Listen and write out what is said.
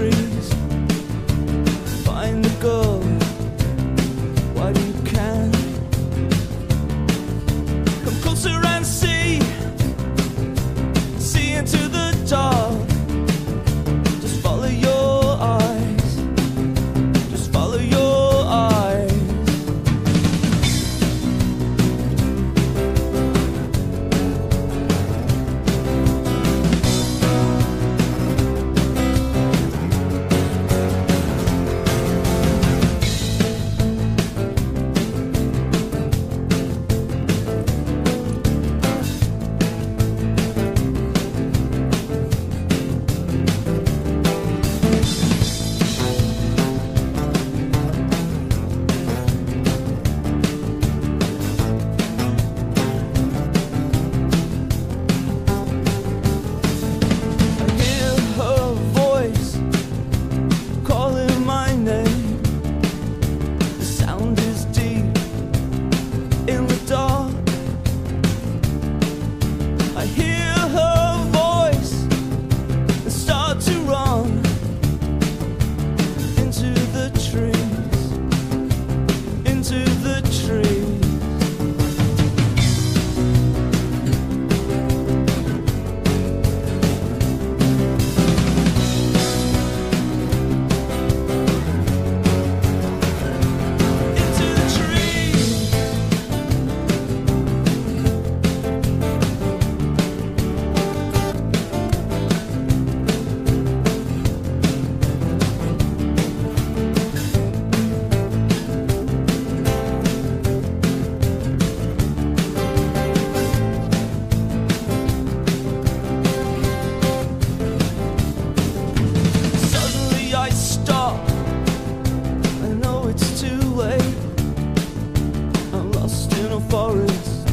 tree. forest.